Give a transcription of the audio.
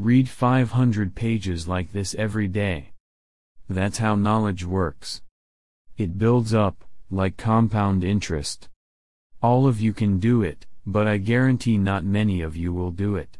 Read 500 pages like this every day. That's how knowledge works. It builds up, like compound interest. All of you can do it, but I guarantee not many of you will do it.